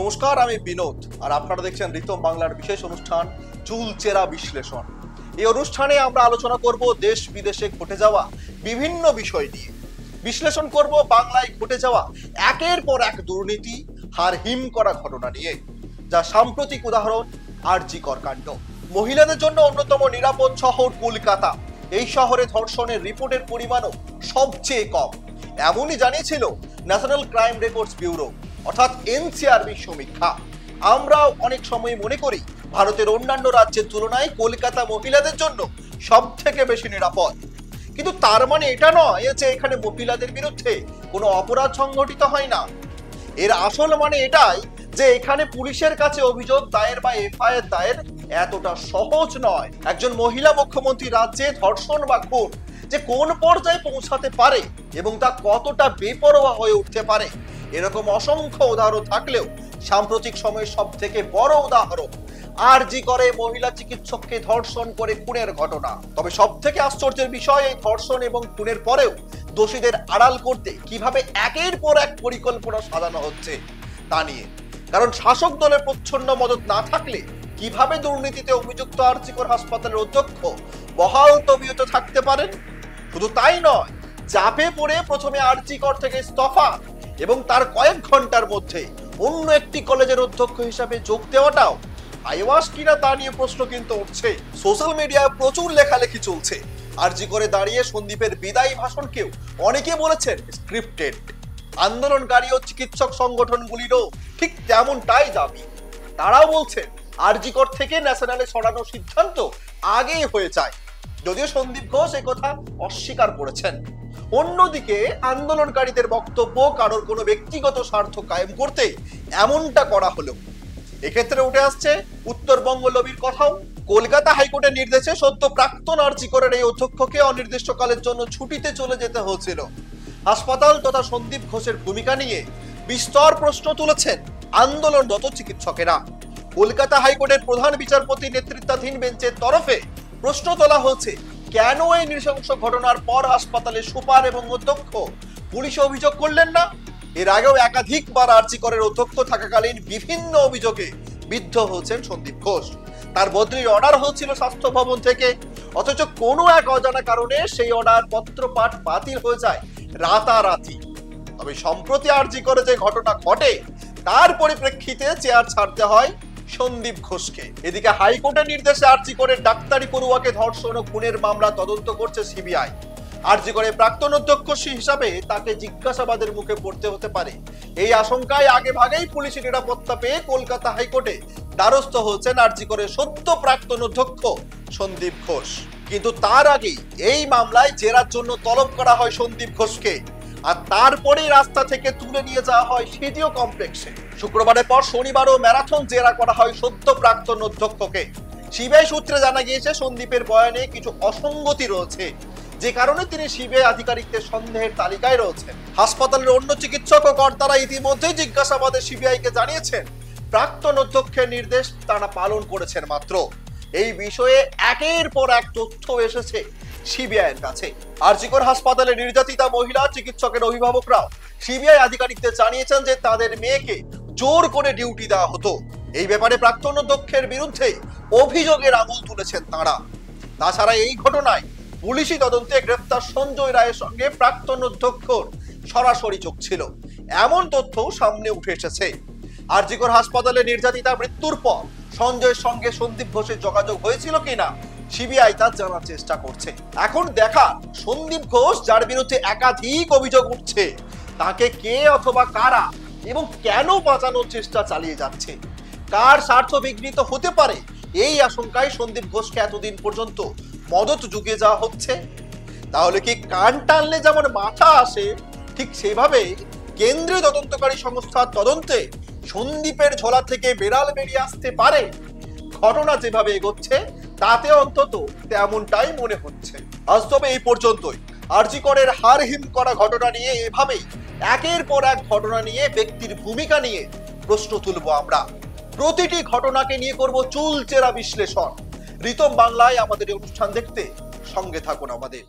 নমস্কার, আমি বিনোদ। আর আপনারা দেখছেন রিতম বাংলার বিশেষ অনুষ্ঠান, চুলচেরা বিশ্লেষণ। এই অনুষ্ঠানে আমরা আলোচনা করব দেশ বিদেশে ঘটে যাওয়া বিভিন্ন বিষয় নিয়ে। বিশ্লেষণ করব বাংলায় ঘটে যাওয়া একের পর এক দুর্নীতি হার হিম করা ঘটনা নিয়ে। যা সাম্প্রতিক উদাহরণ আর জিকর কাণ্ড মহিলাদের জন্য অন্যতম নিরাপদ শহর কলকাতা। এই শহরে ধর্ষণের রিপোর্টের পরিমাণও সবচেয়ে কম। এমনই জানিয়েছিল ন্যাশনাল ক্রাইম রেকর্ডস ব্যুরো। অর্থাৎ এনসিআরবি সমীক্ষা। আমরাও অনেক সময় মনে করি, ভারতের অন্যান্য রাজ্যের তুলনায় কলকাতা মহিলাদের জন্য সব থেকে বেশি নিরাপদ। কিন্তু তার মানে এটা নয় যে এখানে মহিলাদের বিরুদ্ধে কোনো অপরাধ সংঘটিত হয় না। এর আসল মানে এটাই যে এখানে পুলিশের কাছে অভিযোগ দায়ের বা এফআইআর দায়ের এতটা সহজ নয়। একজন মহিলা মুখ্যমন্ত্রী রাজ্যে ধর্ষণ বা খুন যে কোন পর্যায়ে পৌঁছাতে পারে এবং তা কতটা বেপরোয়া হয়ে উঠতে পারে এরকম অসংখ্য উদাহরণ থাকলেও সাম্প্রতিক সময়ের সব থেকে বড় উদাহরণ আর জি করে মহিলা চিকিৎসককে ধর্ষণ করে খুনের ঘটনা। তবে সব থেকে আশ্চর্যের বিষয়, এই ধর্ষণ এবং খুনের পরেও দোষীদের আড়াল করতে কীভাবে একের পর এক পরিকল্পনা সাজানো হচ্ছে তা নিয়ে। কারণ শাসক দলের প্রচ্ছন্ন মদত না থাকলে কীভাবে দুর্নীতিতে অভিযুক্ত আর্চিকর হাসপাতালের অধ্যক্ষ বহাল তবিয়ত থাকতে পারেন? শুধু তাই নয়, চাপে পড়ে প্রথমে আর্চিকর থেকে ইস্তফা এবং তার কয়েক ঘণ্টার মধ্যে অন্য একটি কলেজের অধ্যক্ষ হিসাবে যোগ দেওয়াটাও আইওয়াস কিনা তা নিয়ে প্রশ্ন কিন্তু উঠছে। সোশ্যাল মিডিয়ায় প্রচুর লেখালেখি চলছে। আরজি করে দাঁড়িয়ে সন্দীপের বিদায়ী ভাষণকেও অনেকে বলেছেন স্ক্রিপ্টেড আন্দোলনকারী ও চিকিৎসক সংগঠনগুলিরও ঠিক তেমনটাই দাবি। তারাও বলছেন আরজিকর থেকে ন্যাশনালে সরানোর সিদ্ধান্ত আগেই হয়ে যায়। যদিও সন্দীপ ঘোষ কথা অস্বীকার করেছেন। অন্যদিকে আন্দোলনকারীদের বক্তব্য কারোর কোনো ব্যক্তিগত স্বার্থ কায়েম করতে এমনটা করা হলো এক্ষেত্রে উঠে আসছে উত্তরবঙ্গ লবির কথাও। কলকাতা হাইকোর্টের নির্দেশে সদ্য প্রাক্তন আর্জিকরের এই অধ্যক্ষকে অনির্দিষ্টকালের জন্য ছুটিতে চলে যেতে হয়েছিল। হাসপাতাল তথা সন্দীপ ঘোষের ভূমিকা নিয়ে বিস্তর প্রশ্ন তুলেছেন আন্দোলনরত চিকিৎসকেরা। কলকাতা হাইকোর্টের প্রধান বিচারপতি নেতৃত্বাধীন বেঞ্চের তরফে প্রশ্ন তোলা হচ্ছে কেন এই নৃশংস ঘটনার পর হাসপাতালে সুপার এবং অধ্যক্ষ পুলিশে অভিযোগ করলেন না? এর আগেও একাধিকবার আর্জিকরের অধ্যক্ষ থাকাকালীন বিভিন্ন অভিযোগে বিদ্ধ হয়েছেন সন্দীপ ঘোষ। তার বদলির অর্ডার হচ্ছিল স্বাস্থ্য ভবন থেকে। অথচ কোনো এক অজানা কারণে সেই অর্ডার পত্রপাঠ বাতিল হয়ে যায় রাতারাতি। তবে সম্প্রতি আর্জি করে যে ঘটনা ঘটে, তার পরিপ্রেক্ষিতে চেয়ার ছাড়তে হয় সন্দীপ ঘোষকে। এদিকে হাইকোর্টের নির্দেশে আর্জি করে ডাক্তারি পড়ুয়াকে ধর্ষণ ও খুনের মামলা তদন্ত করছে সিবিআই। আর্জি করে প্রাক্তন অধ্যক্ষ হিসাবে তাকে জিজ্ঞাসাবাদের মুখে পড়তে হতে পারে। এই আশঙ্কায় আগে ভাগেই পুলিশি নিরাপত্তা পেয়ে কলকাতা হাইকোর্টে দ্বারস্থ হয়েছেন আর্জি করে সদ্য প্রাক্তন অধ্যক্ষ সন্দীপ ঘোষ। কিন্তু তার আগেই এই মামলায় জেরার জন্য তলব করা হয় সন্দীপ ঘোষকে। আর তারপরেই রাস্তা থেকে তুলে নিয়ে যাওয়া হয় সিডিও কমপ্লেক্সে। শুক্রবারের পর শনিবারও ম্যারাথন জেরা করা হয় সদ্য প্রাক্তন অধ্যক্ষকে। সিবিআই সূত্রে জানা গিয়েছে, সন্দীপের বয়ানে কিছু অসঙ্গতি রয়েছে, যে কারণে তিনি সিবিআই আধিকারিকদের সন্দেহের তালিকায় রয়েছেন। হাসপাতালের অন্য চিকিৎসক ও কর্তারা ইতিমধ্যেই জিজ্ঞাসাবাদে সিবিআইকে জানিয়েছেন, প্রাক্তন অধ্যক্ষের নির্দেশ তারা পালন করেছেন মাত্র। এই বিষয়ে একের পর এক তথ্য এসেছে। সিবিআইয়ের কাছে। আরজিকর হাসপাতালে নির্যাতিতা মহিলা চিকিৎসকের অভিভাবকরাও সিবিআই আধিকারিকদের জানিয়েছেন যে তাদের মেয়েকে জোর করে ডিউটি দেওয়া হতো। এই ব্যাপারে প্রাক্তন অধ্যক্ষের বিরুদ্ধে অভিযোগের আঙুল তুলেছেন তাঁরা। তাছাড়া এই ঘটনায় পুলিশি তদন্তে গ্রেফতার সঞ্জয় রায়ের সঙ্গে প্রাক্তন অধ্যক্ষর সরাসরি যোগ ছিল। এমন তথ্যও সামনে উঠে এসেছে। আরজিকর হাসপাতালে নির্যাতিতা মৃত্যুর পর সঞ্জয়ের সঙ্গে সন্দীপ ঘোষের যোগাযোগ হয়েছিল কিনা সিবিআই তা জানার চেষ্টা করছে। এখন দেখা, সন্দীপ ঘোষ যার বিরুদ্ধে একাধিক অভিযোগ উঠছে, তাকে কে অথবা কারা এবং কেন বাঁচানোর চেষ্টা চালিয়ে যাচ্ছে? কার স্বার্থ বিঘ্নিত হতে পারে? এই আশঙ্কায় সন্দীপ ঘোষকে এতদিন পর্যন্ত মদত যুগে যাওয়া হচ্ছে। তাহলে কি কান টানলে যেমন মাথা আসে, ঠিক সেভাবে কেন্দ্রীয় তদন্তকারী সংস্থার তদন্তে সন্দীপের ঝোলা থেকে বেড়াল বেরিয়ে আসতে পারে? ঘটনা যেভাবে এগোচ্ছে তাতে অন্তত তেমনটাই মনে হচ্ছে। আজ তবে এই পর্যন্তই। আরজিকরের হার হিম করা ঘটনা নিয়ে এভাবেই একের পর এক ঘটনা নিয়ে ব্যক্তির ভূমিকা নিয়ে প্রশ্ন তুলব আমরা। প্রতিটি ঘটনাকে নিয়ে করব চুলচেরা বিশ্লেষণ। রিতম বাংলায় আমাদের এই অনুষ্ঠান দেখতে সঙ্গে থাকুন আমাদের।